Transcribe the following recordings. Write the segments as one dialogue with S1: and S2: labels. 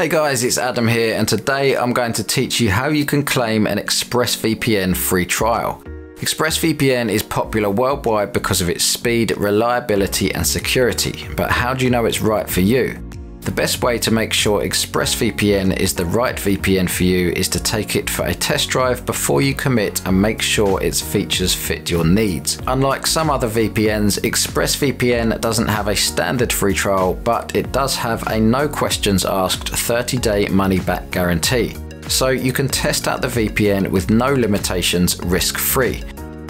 S1: Hey guys, it's Adam here and today I'm going to teach you how you can claim an ExpressVPN free trial. ExpressVPN is popular worldwide because of its speed, reliability and security, but how do you know it's right for you? The best way to make sure ExpressVPN is the right VPN for you is to take it for a test drive before you commit and make sure its features fit your needs. Unlike some other VPNs, ExpressVPN doesn't have a standard free trial, but it does have a no questions asked 30 day money back guarantee. So you can test out the VPN with no limitations risk free.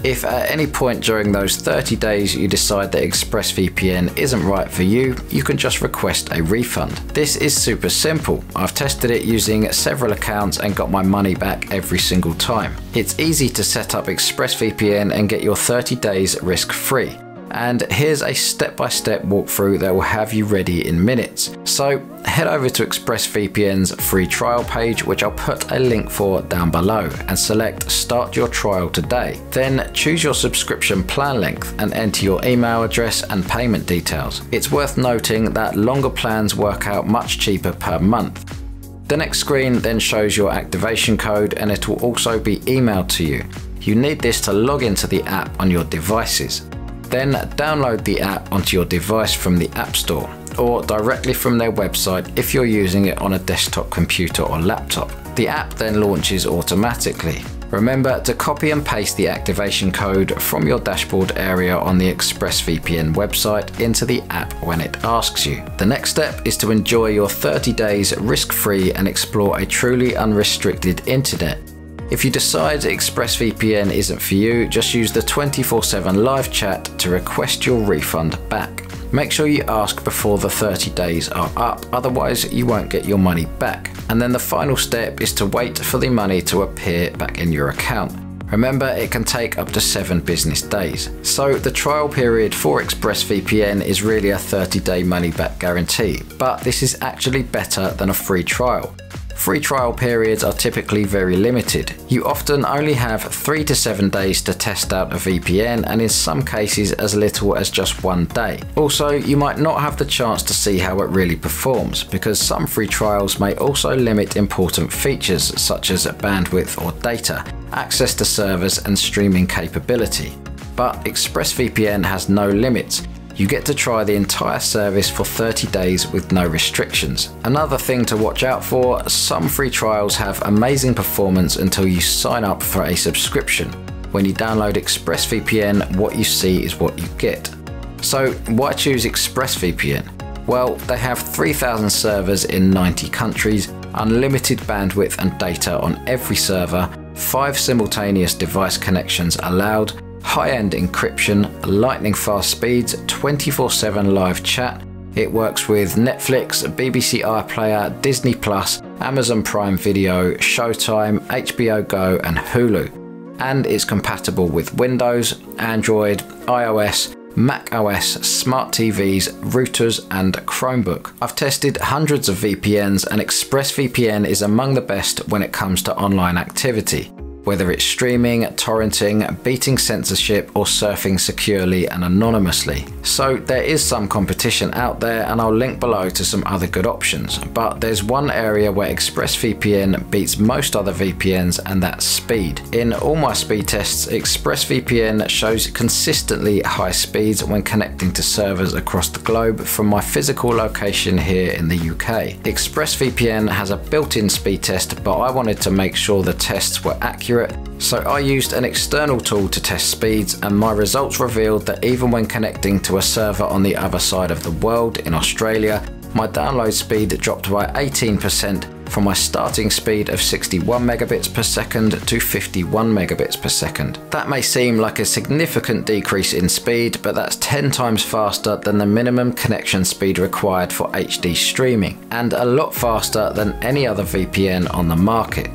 S1: If at any point during those 30 days you decide that ExpressVPN isn't right for you, you can just request a refund. This is super simple. I've tested it using several accounts and got my money back every single time. It's easy to set up ExpressVPN and get your 30 days risk free and here's a step-by-step walkthrough that will have you ready in minutes. So head over to ExpressVPN's free trial page, which I'll put a link for down below, and select start your trial today. Then choose your subscription plan length and enter your email address and payment details. It's worth noting that longer plans work out much cheaper per month. The next screen then shows your activation code and it will also be emailed to you. You need this to log into the app on your devices. Then download the app onto your device from the App Store or directly from their website if you're using it on a desktop computer or laptop. The app then launches automatically. Remember to copy and paste the activation code from your dashboard area on the ExpressVPN website into the app when it asks you. The next step is to enjoy your 30 days risk-free and explore a truly unrestricted internet if you decide ExpressVPN isn't for you, just use the 24-7 live chat to request your refund back. Make sure you ask before the 30 days are up, otherwise you won't get your money back. And then the final step is to wait for the money to appear back in your account. Remember, it can take up to 7 business days. So the trial period for ExpressVPN is really a 30 day money back guarantee, but this is actually better than a free trial. Free trial periods are typically very limited. You often only have 3 to 7 days to test out a VPN and in some cases as little as just one day. Also, you might not have the chance to see how it really performs because some free trials may also limit important features such as bandwidth or data, access to servers and streaming capability. But ExpressVPN has no limits, you get to try the entire service for 30 days with no restrictions. Another thing to watch out for, some free trials have amazing performance until you sign up for a subscription. When you download ExpressVPN, what you see is what you get. So why choose ExpressVPN? Well, they have 3,000 servers in 90 countries, unlimited bandwidth and data on every server, 5 simultaneous device connections allowed, high-end encryption, lightning fast speeds, 24-7 live chat. It works with Netflix, BBC iPlayer, Disney+, Plus, Amazon Prime Video, Showtime, HBO Go and Hulu. And it's compatible with Windows, Android, iOS, Mac OS, smart TVs, routers, and Chromebook. I've tested hundreds of VPNs and ExpressVPN is among the best when it comes to online activity whether it's streaming, torrenting, beating censorship, or surfing securely and anonymously. So there is some competition out there and I'll link below to some other good options, but there's one area where ExpressVPN beats most other VPNs and that's speed. In all my speed tests, ExpressVPN shows consistently high speeds when connecting to servers across the globe from my physical location here in the UK. ExpressVPN has a built-in speed test, but I wanted to make sure the tests were accurate accurate, so I used an external tool to test speeds and my results revealed that even when connecting to a server on the other side of the world in Australia, my download speed dropped by 18% from my starting speed of 61 megabits per second to 51 megabits per second. That may seem like a significant decrease in speed, but that's 10 times faster than the minimum connection speed required for HD streaming, and a lot faster than any other VPN on the market.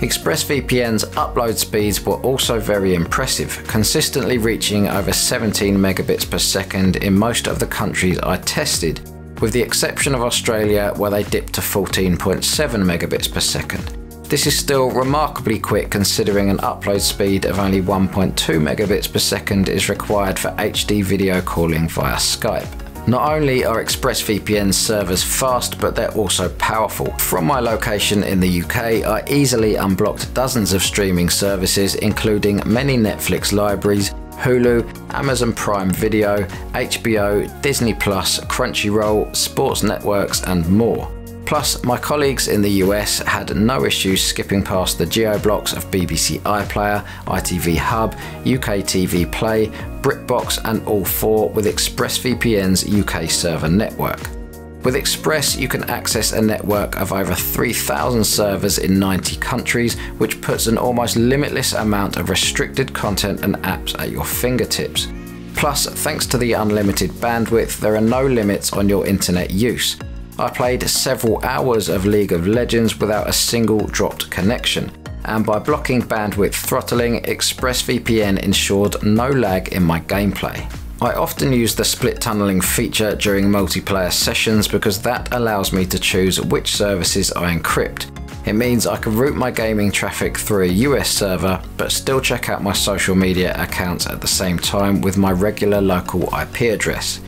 S1: ExpressVPN's upload speeds were also very impressive, consistently reaching over 17 megabits per second in most of the countries I tested, with the exception of Australia where they dipped to 14.7 megabits per second. This is still remarkably quick considering an upload speed of only 1.2 megabits per second is required for HD video calling via Skype. Not only are ExpressVPN servers fast, but they're also powerful. From my location in the UK, I easily unblocked dozens of streaming services, including many Netflix libraries, Hulu, Amazon Prime Video, HBO, Disney Plus, Crunchyroll, sports networks, and more. Plus, my colleagues in the US had no issues skipping past the geo blocks of BBC iPlayer, ITV Hub, UK TV Play, BritBox, and All 4 with ExpressVPN's UK server network. With Express, you can access a network of over 3,000 servers in 90 countries, which puts an almost limitless amount of restricted content and apps at your fingertips. Plus, thanks to the unlimited bandwidth, there are no limits on your internet use. I played several hours of League of Legends without a single dropped connection, and by blocking bandwidth throttling, ExpressVPN ensured no lag in my gameplay. I often use the split tunneling feature during multiplayer sessions because that allows me to choose which services I encrypt. It means I can route my gaming traffic through a US server, but still check out my social media accounts at the same time with my regular local IP address.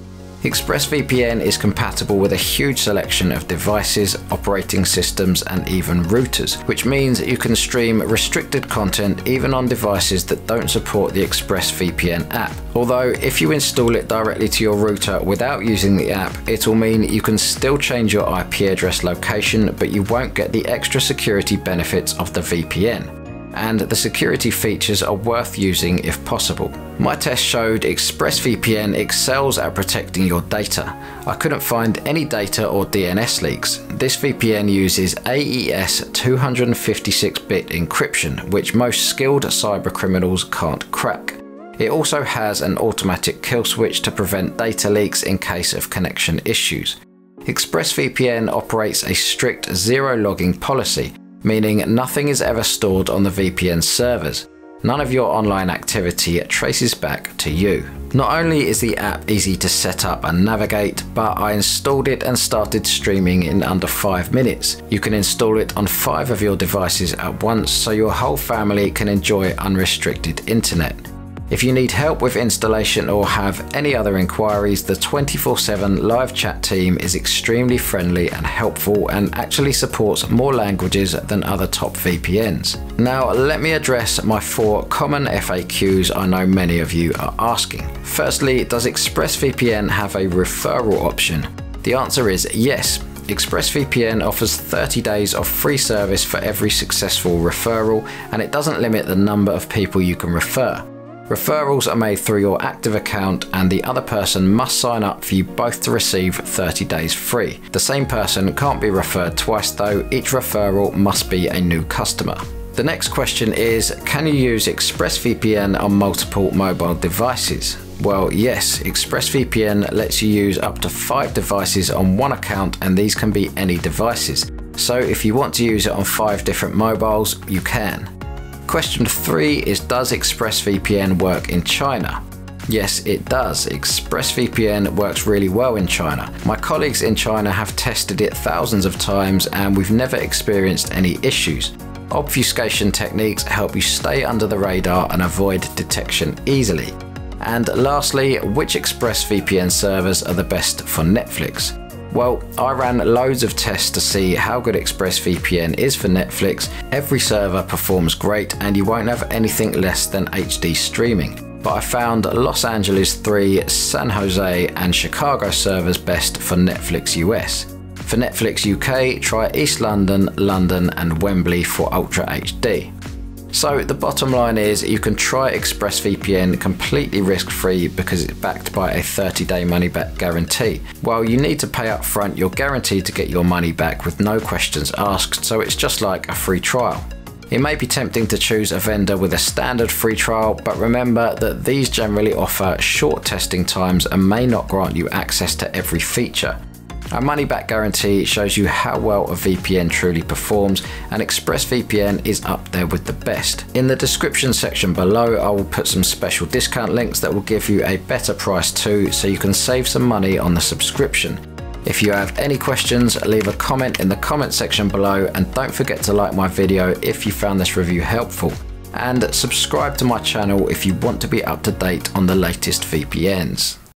S1: ExpressVPN is compatible with a huge selection of devices, operating systems, and even routers, which means you can stream restricted content even on devices that don't support the ExpressVPN app. Although, if you install it directly to your router without using the app, it'll mean you can still change your IP address location, but you won't get the extra security benefits of the VPN and the security features are worth using if possible. My test showed ExpressVPN excels at protecting your data. I couldn't find any data or DNS leaks. This VPN uses AES 256-bit encryption, which most skilled cybercriminals can't crack. It also has an automatic kill switch to prevent data leaks in case of connection issues. ExpressVPN operates a strict zero logging policy, meaning nothing is ever stored on the VPN servers. None of your online activity traces back to you. Not only is the app easy to set up and navigate, but I installed it and started streaming in under 5 minutes. You can install it on 5 of your devices at once so your whole family can enjoy unrestricted internet. If you need help with installation or have any other inquiries, the 24-7 live chat team is extremely friendly and helpful and actually supports more languages than other top VPNs. Now let me address my four common FAQs I know many of you are asking. Firstly, does ExpressVPN have a referral option? The answer is yes. ExpressVPN offers 30 days of free service for every successful referral and it doesn't limit the number of people you can refer. Referrals are made through your active account and the other person must sign up for you both to receive 30 days free. The same person can't be referred twice though, each referral must be a new customer. The next question is, can you use ExpressVPN on multiple mobile devices? Well, yes, ExpressVPN lets you use up to five devices on one account and these can be any devices. So if you want to use it on five different mobiles, you can. Question three is Does ExpressVPN work in China? Yes, it does. ExpressVPN works really well in China. My colleagues in China have tested it thousands of times and we've never experienced any issues. Obfuscation techniques help you stay under the radar and avoid detection easily. And lastly, which ExpressVPN servers are the best for Netflix? Well, I ran loads of tests to see how good ExpressVPN is for Netflix. Every server performs great and you won't have anything less than HD streaming. But I found Los Angeles 3, San Jose and Chicago servers best for Netflix US. For Netflix UK, try East London, London and Wembley for Ultra HD. So the bottom line is you can try ExpressVPN completely risk-free because it's backed by a 30-day money-back guarantee. While you need to pay up front, you're guaranteed to get your money back with no questions asked, so it's just like a free trial. It may be tempting to choose a vendor with a standard free trial, but remember that these generally offer short testing times and may not grant you access to every feature. Our money back guarantee shows you how well a VPN truly performs and ExpressVPN is up there with the best. In the description section below I will put some special discount links that will give you a better price too so you can save some money on the subscription. If you have any questions, leave a comment in the comment section below and don't forget to like my video if you found this review helpful. And subscribe to my channel if you want to be up to date on the latest VPNs.